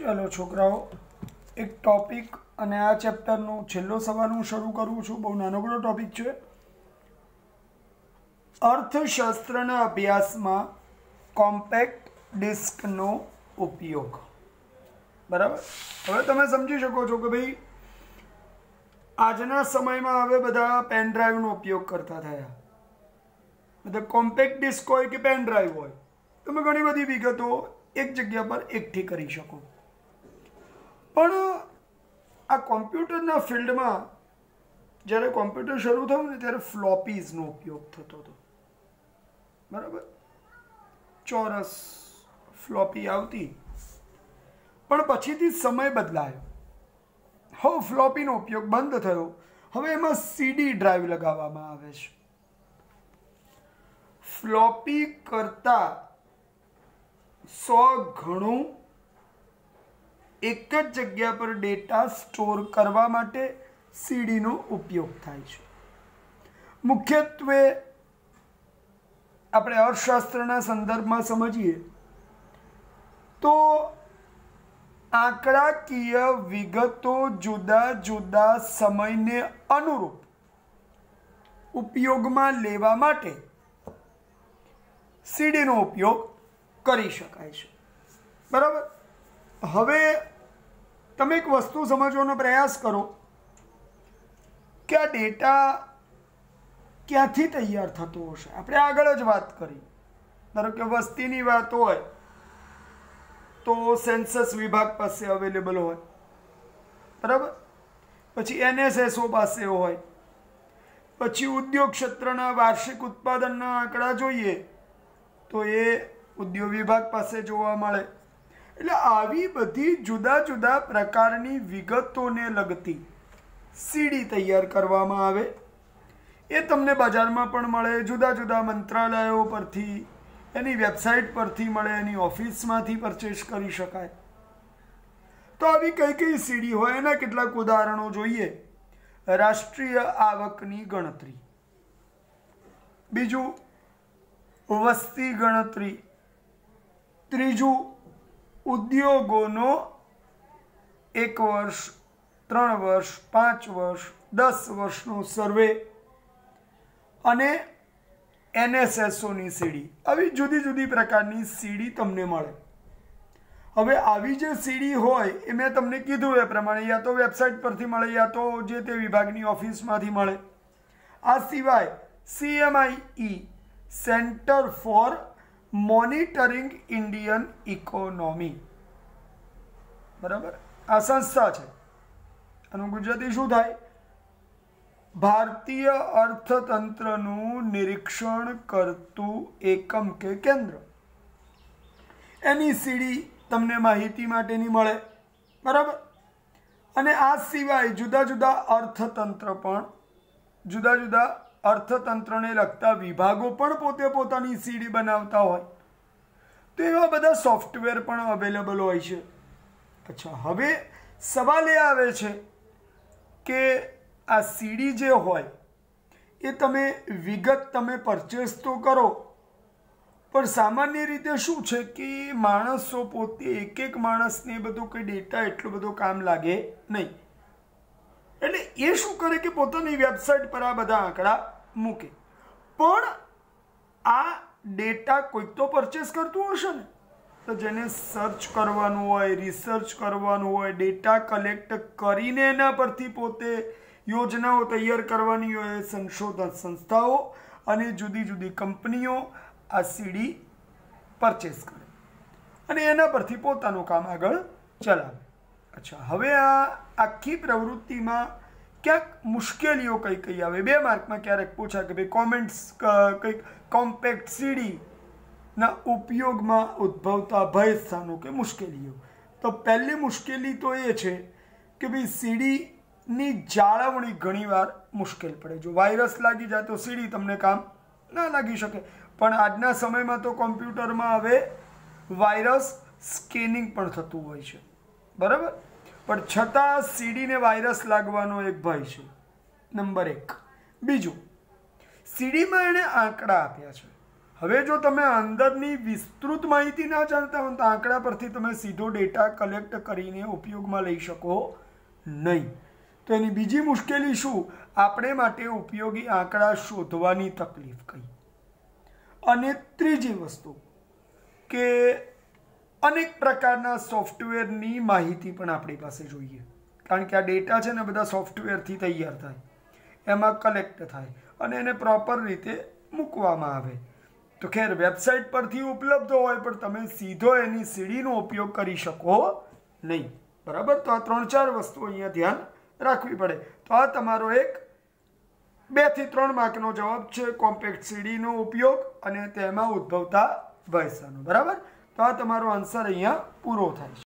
ચાલો છોકરાઓ, એક ટોપિક અને આ ચેપ્ટરનો છેલ્લો સવાલ હું શરૂ કરું છું. બહુ નાનકડો ટોપિક છે. અર્થશાસ્ત્રના અભ્યાસમાં કોમ્પેક્ટ ડિસ્કનો ઉપયોગ. બરાબર? હવે તમે સમજી શકો છો કે ભાઈ આજના સમયમાં હવે બધા પેન ડ્રાઈવનો ઉપયોગ કરતા થયા. બધા કોમ્પેક્ટ ડિસ્ક હોય કે પેન ડ્રાઈવ હોય, તમે ઘણી બધી વિગતો એક જગ્યા પર એકઠી કરી શકો. પણ આ કોમ્પ્યુટરના ફિલ્ડમાં જ્યારે કોમ્પ્યુટર શરૂ થયું ને ત્યારે ફ્લોપીઝનો ઉપયોગ થતો હતો. બરાબર? ચોરસ ફ્લોપી આવતી. પણ પછીથી સમય બદલાયો. હવે ફ્લોપીનો ઉપયોગ બંધ થયો. હવે એમાં સીડી ડ્રાઈવ લગાવવામાં આવે છે. ફ્લોપી કરતા સો ગણું એક જ જગ્યા પર ડેટા સ્ટોર કરવા માટે સીડીનો ઉપયોગ થાય છે. મુખ્યત્વે આપણે અર્થશાસ્ત્રના સંદર્ભમાં સમજીએ તો આંકડાકીય વિગતો જુદા જુદા સમયને અનુરૂપ ઉપયોગમાં લેવા માટે સીડીનો ઉપયોગ કરી શકાય છે. બરાબર? હવે તમે એક વસ્તુ સમજવાનો પ્રયાસ કરો કે આ ડેટા ક્યાંથી તૈયાર થતો હશે? આપણે આગળ જ વાત કરી. ધારો કે વસ્તીની વાત હોય તો સેન્સસ વિભાગ પાસે અવેલેબલ હોય. બરાબર? પછી એનએસએસઓ પાસે હોય. પછી ઉદ્યોગ ક્ષેત્રના વાર્ષિક ઉત્પાદનના આંકડા જોઈએ તો એ ઉદ્યોગ વિભાગ પાસે જોવા મળે. એટલે આવી બધી જુદા જુદા પ્રકારની વિગતોને લગતી સીડી તૈયાર કરવામાં આવે. એ તમને બજારમાં પણ મળે, જુદા જુદા મંત્રાલયો પરથી, એની વેબસાઇટ પરથી મળે, એની ઓફિસમાંથી પરચેસ કરી શકાય. તો આવી કઈ કઈ સીડી હોય, એના કેટલાક ઉદાહરણો જોઈએ. રાષ્ટ્રીય આવકની ગણતરી. બીજું, વસ્તી ગણતરી. ત્રીજું ઉદ્યોગોનો એક વર્ષ, ત્રણ વર્ષ, પાંચ વર્ષ, દસ વર્ષનો સર્વે અને એનએસએસઓની સીડી. આવી જુદી જુદી પ્રકારની સીડી તમને મળે. હવે આવી જે સીડી હોય એ મેં તમને કીધું એ પ્રમાણે, યા તો વેબસાઇટ પરથી મળે, યા તો જે તે વિભાગની ઓફિસમાંથી મળે. આ સિવાય CMIE centre for monitoring Indian economy બરાબર? આ સંસ્થા છે. આનું ગુજરાતી શું થાય? ભારતીય અર્થતંત્રનું નિરીક્ષણ કરતું એકમ કે કેન્દ્ર. એની સીડી તમને માહિતી માટેની મળે. બરાબર? અને આ સિવાય જુદા જુદા અર્થતંત્ર પણ જુદા જુદા અર્થતંત્રને લગતા વિભાગો પણ પોતે પોતાની સીડી બનાવતા હોય. તો એવા બધા સોફ્ટવેર પણ અવેલેબલ હોય છે. અચ્છા, હવે સવાલ એ આવે છે કે આ સીડી જે હોય, એ તમે વિગત તમે પરચેસ તો કરો, પણ સામાન્ય રીતે શું છે કે માણસો પોતે એક એક માણસને બધું કંઈ ડેટા એટલો બધો કામ લાગે નહીં. એટલે એ શું કરે કે પોતાની વેબસાઇટ પર આ બધા આંકડા મૂકે. પણ આ ડેટા કોઈક તો પરચેસ કરતું હશે ને. તો જેને સર્ચ કરવાનું હોય રિસર્ચ કરવાનું હોય ડેટા કલેક્ટ કરીને એના પરથી પોતે યોજનાઓ તૈયાર કરવાની હોય, સંશોધન સંસ્થાઓ અને જુદી જુદી કંપનીઓ આ સીડી પરચેસ કરે. અને એના પરથી પોતાનું કામ આગળ ચલાવે. અચ્છા, હવે આ આખી પ્રવૃત્તિમાં ક્યાંક મુશ્કેલીઓ કઈ કઈ આવે? બે માર્કમાં ક્યારેક પૂછાય કે ભાઈ કોમેન્ટ્સ કંઈક કોમ્પેક્ટ સીડી ના ઉપયોગમાં ઉદ્ભવતા ભય સ્થાનો કે મુશ્કેલીઓ. તો પહેલી મુશ્કેલી તો એ છે કે ભાઈ સીડીની જાળવણી ઘણીવાર મુશ્કેલ પડે. જો વાયરસ લાગી જાય તો સીડી તમને કામ ના લાગી શકે. પણ આજના સમયમાં તો કોમ્પ્યુટરમાં હવે વાયરસ સ્કેનિંગ પણ થતું હોય છે. બરાબર? પણ છતાં સીડીને વાયરસ લાગવાનો એક ભય છે. નંબર એક. બીજું, સીડીમાં એણે આંકડા આપ્યા છે. હવે જો તમે અંદરની વિસ્તૃત માહિતી ના જાણતા હો તો આંકડા પરથી તમે સીધો ડેટા કલેક્ટ કરીને ઉપયોગમાં લઈ શકો નહીં. તો એની બીજી મુશ્કેલી શું? આપણે માટે ઉપયોગી આંકડા શોધવાની તકલીફ કઈ? અને ત્રીજી વસ્તુ કે અનેક પ્રકારના સોફ્ટવેરની માહિતી પણ આપણી પાસે જોઈએ. કારણ કે આ ડેટા છે ને, બધા સોફ્ટવેરથી તૈયાર થાય. એમાં કલેક્ટ થાય અને એને પ્રોપર રીતે મૂકવામાં આવે. તો ખેર, વેબસાઇટ પરથી ઉપલબ્ધ હોય, પણ તમે સીધો એની સીડીનો ઉપયોગ કરી શકો નહીં. બરાબર? તો આ ત્રણ ચાર વસ્તુ અહીંયા ધ્યાન રાખવી પડે. તો આ તમારો એક બેથી ત્રણ માર્કનો જવાબ છે કોમ્પેક્ટ સીડીનો ઉપયોગ અને તેમાં ઉદ્ભવતા વયસાનો. બરાબર? તો આ તમારો આન્સર અહીંયા પૂરો થાય છે.